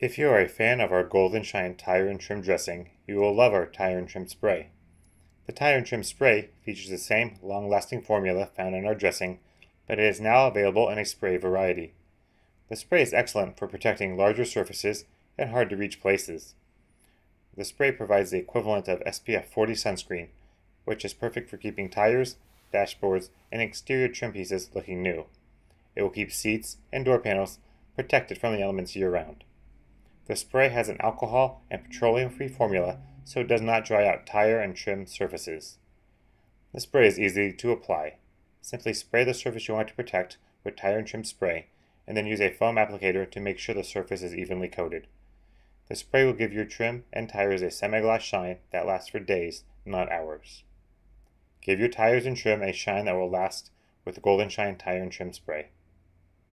If you are a fan of our Golden Shine Tire and Trim dressing, you will love our Tire and Trim spray. The Tire and Trim spray features the same long-lasting formula found in our dressing, but it is now available in a spray variety. The spray is excellent for protecting larger surfaces and hard-to-reach places. The spray provides the equivalent of SPF 40 sunscreen, which is perfect for keeping tires, dashboards, and exterior trim pieces looking new. It will keep seats and door panels protected from the elements year-round. The spray has an alcohol and petroleum-free formula so it does not dry out tire and trim surfaces. The spray is easy to apply. Simply spray the surface you want to protect with tire and trim spray, and then use a foam applicator to make sure the surface is evenly coated. The spray will give your trim and tires a semi-gloss shine that lasts for days, not hours. Give your tires and trim a shine that will last with Golden Shine Tire and Trim Spray.